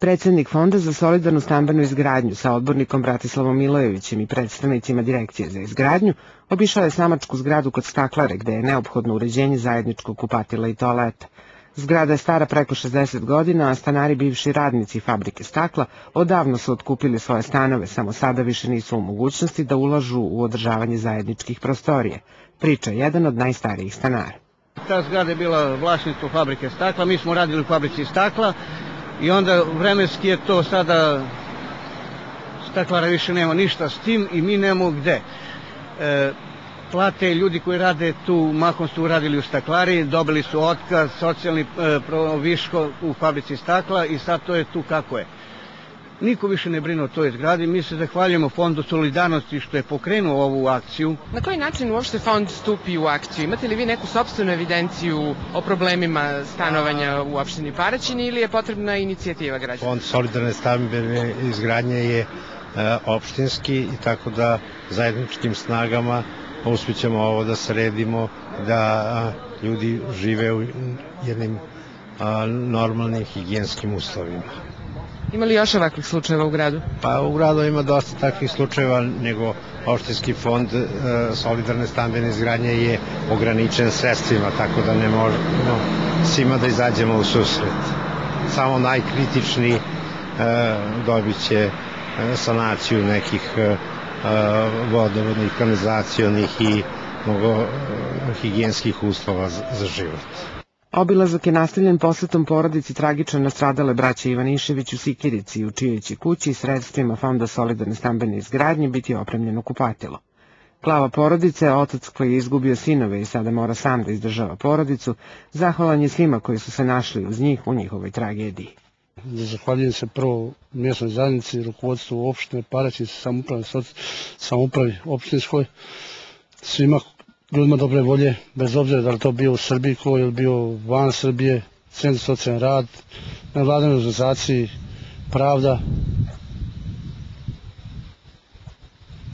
Predsednik Fonda za solidarnu stambenu izgradnju sa odbornikom Bratislavom Milojevićem i predstavnicima Direkcije za izgradnju obišao je samačku zgradu kod Staklare gde je neophodno uređenje zajedničkog kupatila i toaleta. Zgrada je stara preko 60 godina, a stanari bivši radnici fabrike stakla odavno su otkupili svoje stanove, samo sada više nisu u mogućnosti da ulažu u održavanje zajedničkih prostorije, priča jedan od najstarijih stanara. Ta zgrada je bila vlasništvo fabrike stakla, mi smo radili u fabrici stakla i onda vremenski je to sada staklara više nema ništa s tim i mi nemamo gde. E, plate ljudi koji rade tu, mahom su radili u staklari, dobili su otkaz, socijalni e, viško u fabrici stakla i sad to je tu kako je. Niko više ne brine o toj zgradi. Mi se zahvaljujemo Fondu solidarnosti što je pokrenuo ovu akciju. Na koji način uopšte fond stupi u akciju? Imate li vi neku sobstvenu evidenciju o problemima stanovanja u opštini Paraćin ili je potrebna inicijativa građana? Fond solidarne stambene izgradnje je e, opštinski i tako da zajedničkim snagama uspjećemo ovo da sredimo, da ljudi žive u jednim normalnim higijenskim uslovima. Ima li još ovakvih slučajeva u gradu? Pa u gradu ima dosta takvih slučajeva, nego opštinski fond e, solidarne stambene izgradnje je ograničen sredstvima, tako da ne možemo svima da izađemo u susret. Samo najkritičniji e, dobit će e, sanaciju nekih e, vodovodnih, kanalizacionih i mnogo e, higijenskih uslova za život. Obilazak je nastavljen posetom porodici tragično nastradale braće Ivanišević u Sikirici, u čijoj će kući sredstvima Fonda solidarne stambene izgradnje biti opremljeno kupatilo. Glava porodice, otac koji je izgubio sinove i sada mora sam da izdržava porodicu, zahvalan je svima koji su se našli uz njih u njihovoj tragediji. Zahvaljujem se prvo mjesnoj zajednici, rukovodstvu opštine Paraći, samupravi, samupravi opštinskoj, svima ljudima dobre volje, bez obzira da li to bio u Srbiji ko je bio van Srbije, Centar socijalni rad, na vladnoj organizaciji Pravda.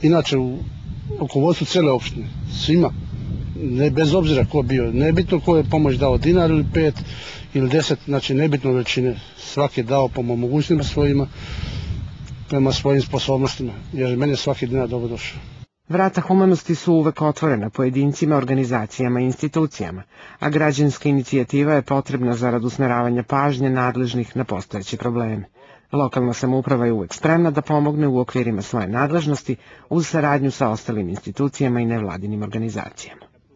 Inače, u rukovodstvu cele opštine, svima, ne, bez obzira ko bio, nebitno ko je pomoć dao dinar ili pet ili deset, znači nebitno većine, svaki je dao po mogućnostima svojima, prema svojim sposobnostima, jer meni je svaki dinar dobro došao. Vrata humanosti su uvek otvorena pojedincima, organizacijama i institucijama, a građanska inicijativa je potrebna zarad usmeravanja pažnje nadležnih na postojeće probleme. Lokalna samouprava je uvek spremna da pomogne u okvirima svoje nadležnosti uz saradnju sa ostalim institucijama i nevladinim organizacijama.